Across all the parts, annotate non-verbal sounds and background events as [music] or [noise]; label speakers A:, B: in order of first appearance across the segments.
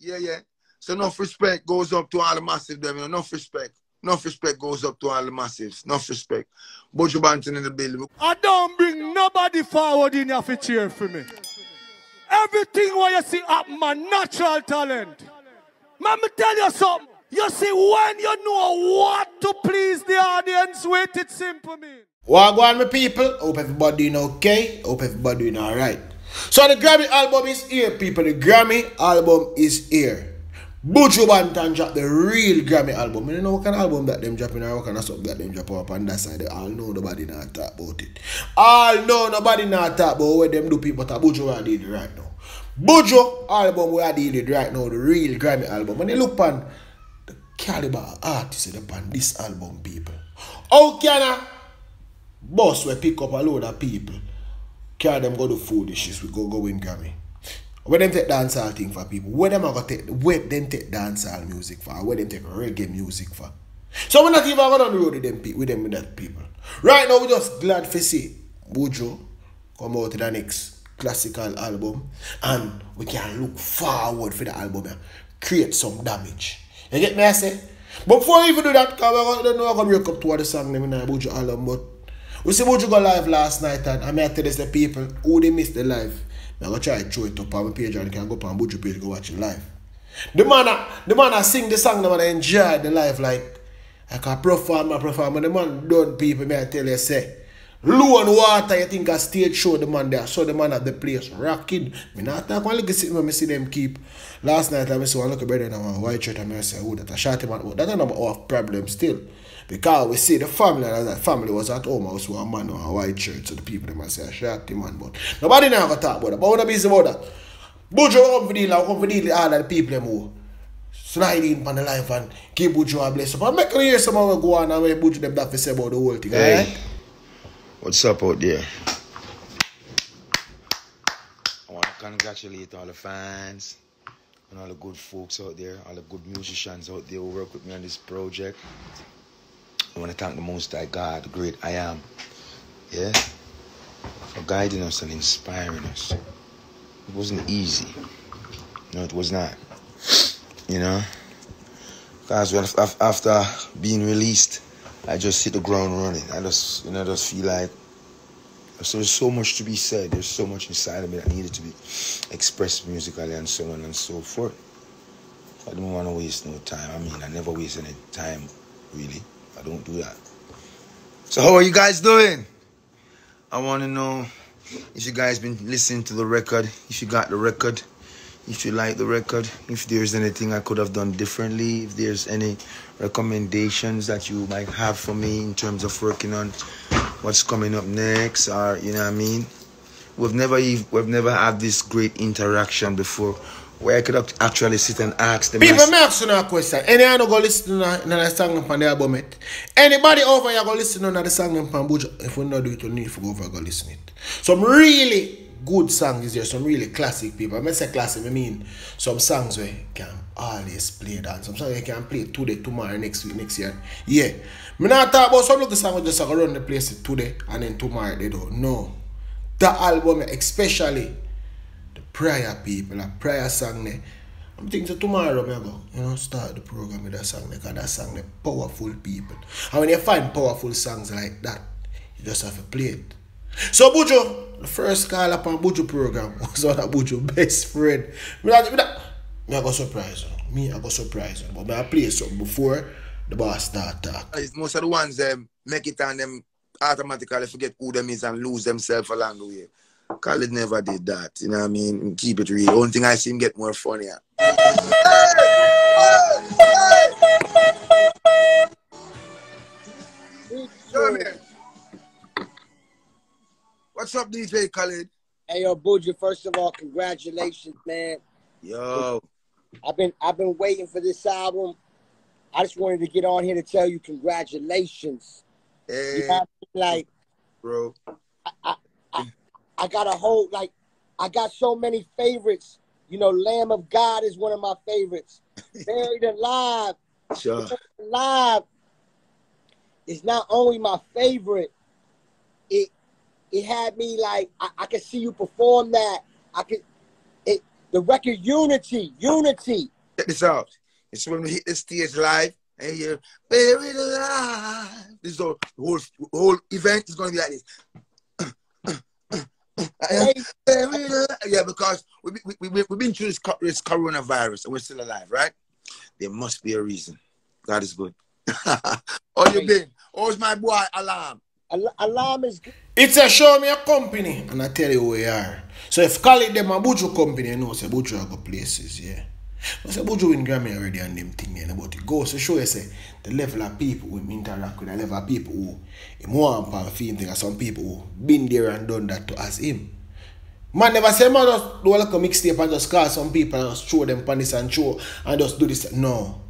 A: Yeah, yeah. So enough respect goes up to all the massive them, you know, enough respect. Enough respect goes up to all the massives. Enough respect. Buju Banton in the building.
B: I don't bring nobody forward in here your cheer for me. Everything what you see up my natural talent. Let me tell you something. You see, when you know what to please the audience with, it's simple, man.
C: What go on, my people? Hope everybody doing okay. Hope everybody doing alright. So the Grammy album is here, people. The Grammy album is here. Buju Banton dropped the real Grammy album. You know what kind of album that them dropping or what kind of stuff that them drop up on that side. All know nobody not talk about it. All know nobody not talk about what them do people that Buju are doing right now. Album we are dealing right now, the real Grammy album. When you look on the caliber artists upon this album, people. How can a boss we pick up a load of people? Can them go to food dishes, we go go win Grammy. Where them take dancehall thing for people? Where them are gonna take where them take dancehall music for? Where them take reggae music for? So we're not even going on the road with them with them with that people. Right now we just glad to see Buju come out with the next classical album and we can look forward for the album and create some damage. You get me I say? But before we even do that, because I don't know I'm gonna wake up to the song name in Buju album, but we see Buju go live last night and I I tell this the people who they missed the live. I'm gonna try to throw it up on my page and can go up on Buju page go watch it live. The man, uh, the man I sing the song, the man I enjoy the live like I can perform, I perform, the man done people, may I tell you, say, low and water, you think a stage show the man there, so the man at the place rocking. Me not talk one little sitting when me see them keep. Last night I saw one look brother in a white shirt and I say, oh, that I shot him out. That's not our problem still. Because we see the family, and family was at home, was with a man on a white shirt, so the people they might say, I shot him man, but nobody now gonna talk about that. But what busy about that? Buju come for deal, I come for deal all the people them who slide in on the life and give Buju a blessing. But make me hear some of go on and where Buju them that to say about the whole thing.
A: Hey.
C: Right?
A: What's up out there? I want to congratulate all the fans and all the good folks out there, all the good musicians out there who work with me on this project. I want to thank the Most High God, the great I Am, yeah, for guiding us and inspiring us. It wasn't easy. No, it was not. You know, because after being released, I just hit the ground running. I just, you know, just feel like so there's so much to be said. There's so much inside of me that needed to be expressed musically and so on and so forth. I don't want to waste no time. I mean, I never waste any time, really. I don't do that. So how are you guys doing? I want to know if you guys been listening to the record, if you got the record, if you like the record, if there's anything I could have done differently, if there's any recommendations that you might have for me in terms of working on what's coming up next, or you know what I mean. We've never ev- we've never had this great interaction before, where I could actually sit and ask them.
C: People, me ask you a question. Any you go listen to the song on the album it? Anybody over here go listen to the song on Buju? If we not do it, we need to go over go listen it. Some really good songs there, some really classic people. When I say classic, I mean some songs where you can always play that. Some songs you can play today, tomorrow, next week, next year. Yeah. Me not talk about some of the songs just run the place today and then tomorrow they don't. No. The album, especially prayer people, a prayer song. I'm thinking tomorrow I go, you know, start the program with that song there, because that song there powerful people. And when you find powerful songs like that, you just have to play it. So Buju, the first call upon Buju program [laughs] was one of Buju best friend. Me me I surprise. Me I go surprise. But me I play something before the boss start talk.
A: Uh, it's most of the ones them make it and them automatically forget who them is and lose themselves along the way. Khaled never did that, you know what I mean? Keep it real. Only thing I see him get more funnier. Yo. What's up, DJ Khaled?
D: Hey yo, Buju, first of all, congratulations, man.
A: Yo,
D: I've been I've been waiting for this album. I just wanted to get on here to tell you congratulations. You
A: hey,
D: know what I mean? Like
A: bro.
D: I got a whole like I got so many favorites. You know, Lamb of God is one of my favorites. [laughs] Buried Alive,
A: Sure.
D: Alive is not only my favorite. It it had me like I, I could see you perform that. I could it The record Unity, Unity.
A: Check this out. It's when we hit the stage live and you buried alive. This whole, whole whole event is gonna be like this.
D: Hey,
A: Buried [laughs] alive. Yeah, because we, we, we, we, we've been through this, this coronavirus and we're still alive, right? There must be a reason. God is good. [laughs] How you been? How's my boy Alarm?
D: Al- Alarm is good.
C: It's a show me a company, and I tell you who we are. So if call it them a Buju company, you know, say Buju go places, yeah. But say Buju win Grammy already and them thing, yeah, but it goes to show you, say, the level of people we interact with, the level of people who him want pan film thing, and some people who been there and done that to as him. Man never say, man, just do a mixtape and just call some people and just throw them pan this and show and just do this. No.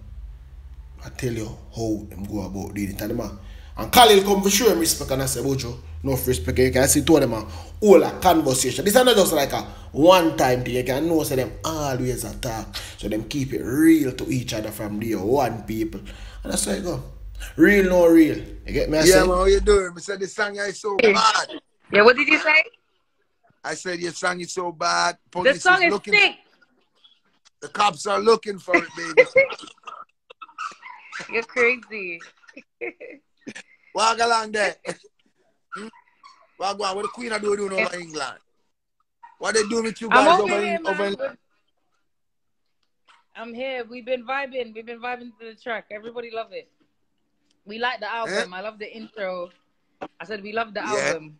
C: I tell you how them go about doing it. And, them, and Khaled come for show him respect and I say, Buju, no respect. You can see two of them a whole a conversation. This is not just like a one time thing. You can know say them always attack. So them keep it real to each other from there, one people. And that's how it go. Real no real. You get me? I
A: Yeah,
C: say,
A: man, how you doing? I said the song is so bad.
E: Yeah, what did you say?
A: I said your song is so bad.
E: The song is
A: looking.
E: sick.
A: The cops are looking for it, baby. [laughs]
E: You're crazy. [laughs]
A: Walk along there. Hmm? [laughs] Walk on. What the Queen are doing over England? What they doing with you guys
E: I'm
A: over,
E: okay,
A: in,
E: man.
A: over in
E: Good. I'm here. We've been vibing. We've been vibing to the track. Everybody love it. We like the album. I love the intro. I said we love the
A: Yeah.
E: album.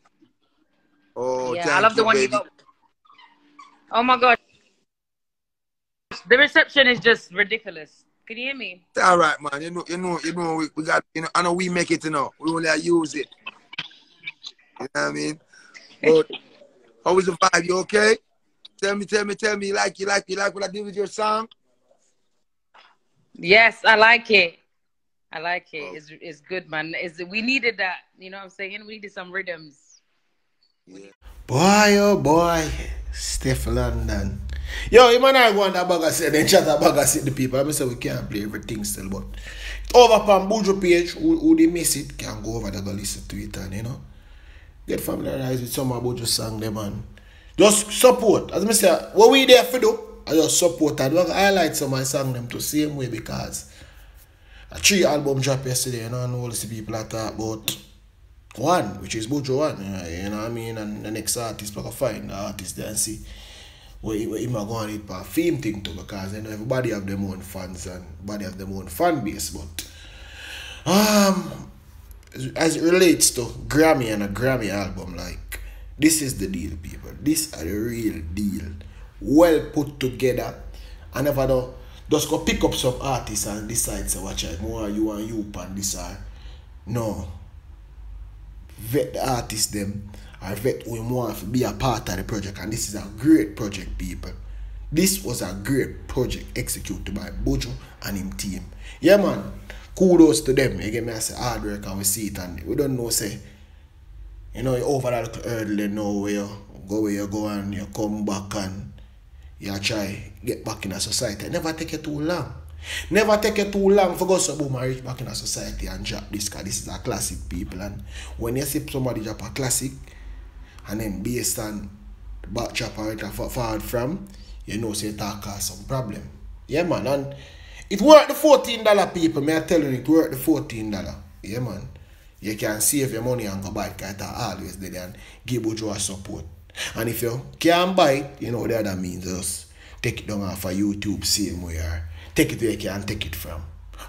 A: Oh,
E: yeah, I love the one
A: baby.
E: you got. Oh my god. The reception is just ridiculous. Can you hear me?
A: It's all right, man. You know, you know, you know, we, we got, you know, I know we make it, you know. We only use it. You know what I mean? [laughs] But how is the vibe? You okay? Tell me, tell me, tell me, you like, you like, you like what I did with your song?
E: Yes, I like it. I like it. Oh. It's it's good, man. It's, we needed that. You know what I'm saying? We needed some rhythms.
C: Boy, oh boy, Stefflon Don. Yo, you man, I go on that bag say, then chat that bag say the people. I say we can't play everything still, but over upon Buju page, who, who they miss it, can go over there go listen to it and, you know, get familiarized with some of Buju song, them, man. Just support. As I say, what we there for do, I just support and I highlight some of my song them to same way because a three album drop yesterday, you know, and all the people that talk about one, which is Buju one, you know, you know what I mean? And the next artist, I can find the artist there and see where, where him are going it for fame thing too, because you know everybody have them own fans and everybody have them own fan base, but um as- it relates to Grammy and a Grammy album, like this is the deal, people. This are the real deal. Well put together. I never know. Just go pick up some artists and decide say watch out more you and you pan this are no vet the artist them or vet him want to be a part of the project and this is a great project people. This was a great project executed by Buju and him team. Yeah man kudos to them. You get me? I say hard work and we see it and we don't know say you know you over that hurdle know where you go where you go and you come back and you try get back in a society. Never take it too long. Never take it too long for go so boom and reach back in a society and drop this because this is a classic people. And when you see somebody drop a classic and then based on the or it for- forward from, you know say will cause some problem. Yeah man and it worth the fourteen dollar people, May I tell you it worth the fourteen dollar. Yeah man. You can save your money and go buy it because it always there and give you support. And if you can't buy it, you know the other means just take it down off of YouTube same way or take it where you can take it from.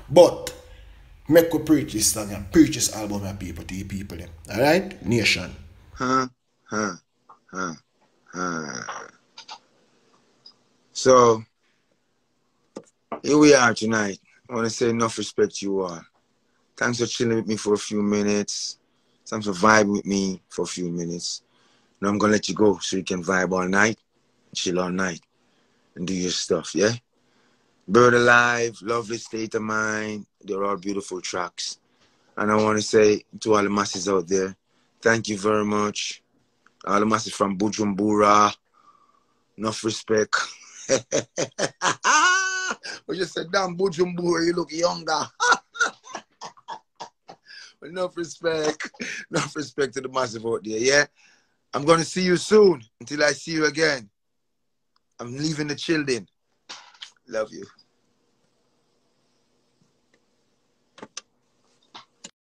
C: But make we preach this song and preach this album and people to the people. Alright? Nation.
A: Huh? Huh? Huh? Huh? So, here we are tonight. I want to say enough respect to you all. Thanks for chilling with me for a few minutes. Thanks for vibing with me for a few minutes. Now I'm going to let you go so you can vibe all night, chill all night, and do your stuff, yeah? Buried Alive, Lovely State of Mind, they're all beautiful tracks. And I want to say to all the masses out there, thank you very much. All the masses from Bujumbura, enough respect. [laughs] we just said, damn, Bujumbura, you look younger. [laughs] enough respect. Enough respect to the massive out there, yeah? I'm going to see you soon until I see you again. I'm leaving the children. Love you.